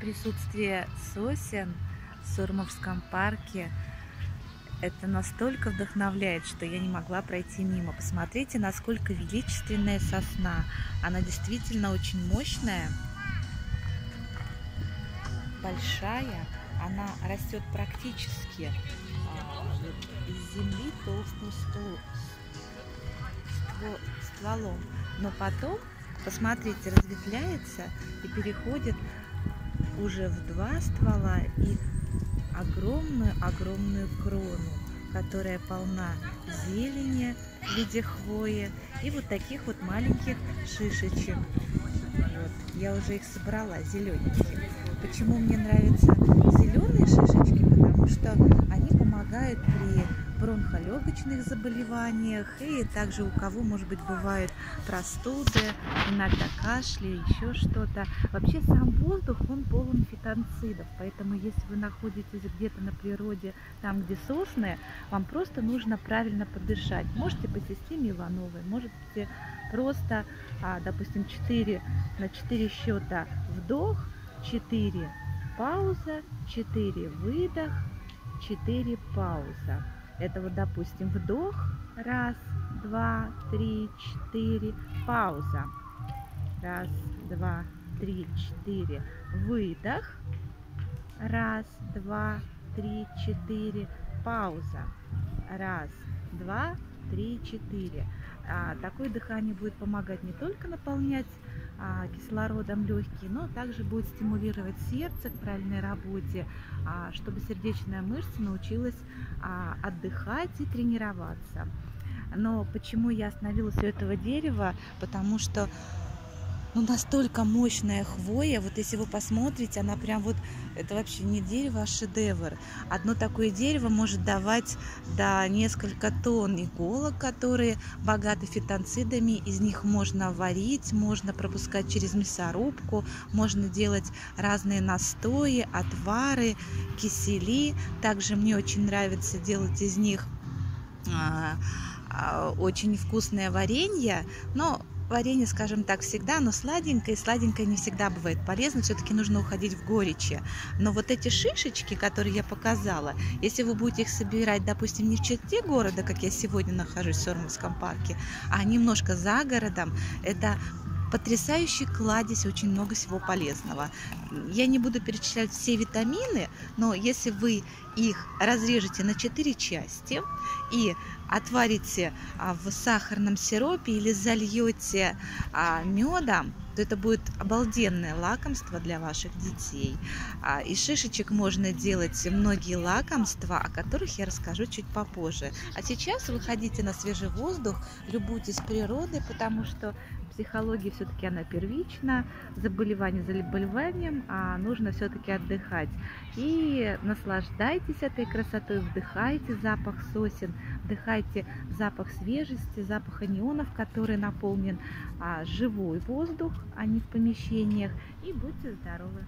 присутствие сосен в Сурмовском парке это настолько вдохновляет, что я не могла пройти мимо. Посмотрите, насколько величественная сосна. Она действительно очень мощная, большая. Она растет практически а, из земли толстым стволом. Но потом, посмотрите, разветвляется и переходит уже в два ствола и огромную-огромную крону, которая полна зелени в виде хвои и вот таких вот маленьких шишечек. Вот. Я уже их собрала, зелененькие. Почему мне нравятся зеленые шишечки? Потому что они помогают при бронхолегочных заболеваниях и также у кого, может быть, бывают простуды, иногда кашли, еще что-то. Вообще сам воздух, он полон фитонцидов, поэтому если вы находитесь где-то на природе, там, где сосны, вам просто нужно правильно подышать. Можете по системе Ивановой, можете просто, а, допустим, 4 на 4 счета вдох, 4 пауза, 4 выдох, 4 пауза. Это вот, допустим, вдох, раз, два, три, четыре, пауза. Раз, два, три, четыре, выдох. Раз, два, три, четыре, пауза. Раз, два, три, четыре. А, такое дыхание будет помогать не только наполнять а, кислородом легкие, но также будет стимулировать сердце к правильной работе, а, чтобы сердечная мышца научилась отдыхать и тренироваться. Но почему я остановилась у этого дерева? Потому что ну, настолько мощная хвоя. Вот если вы посмотрите, она прям вот, это вообще не дерево, а шедевр. Одно такое дерево может давать до несколько тонн иголок, которые богаты фитонцидами. Из них можно варить, можно пропускать через мясорубку, можно делать разные настои, отвары, кисели. Также мне очень нравится делать из них а, а, очень вкусное варенье, но варенье, скажем так, всегда, но сладенькое, и сладенькое не всегда бывает полезно, все-таки нужно уходить в горечи. Но вот эти шишечки, которые я показала, если вы будете их собирать, допустим, не в черте города, как я сегодня нахожусь в Сормовском парке, а немножко за городом, это потрясающий кладезь, очень много всего полезного. Я не буду перечислять все витамины, но если вы их разрежете на 4 части и отварите а, в сахарном сиропе или зальете а, медом, то это будет обалденное лакомство для ваших детей. А, из шишечек можно делать многие лакомства, о которых я расскажу чуть попозже. А сейчас выходите на свежий воздух, любуйтесь природой, потому что психология все-таки она первична, заболевание за заболеванием, а нужно все-таки отдыхать. И наслаждайтесь этой красотой, вдыхайте запах сосен, вдыхайте запах свежести, запах анионов, который наполнен а, живой воздух, а не в помещениях. И будьте здоровы!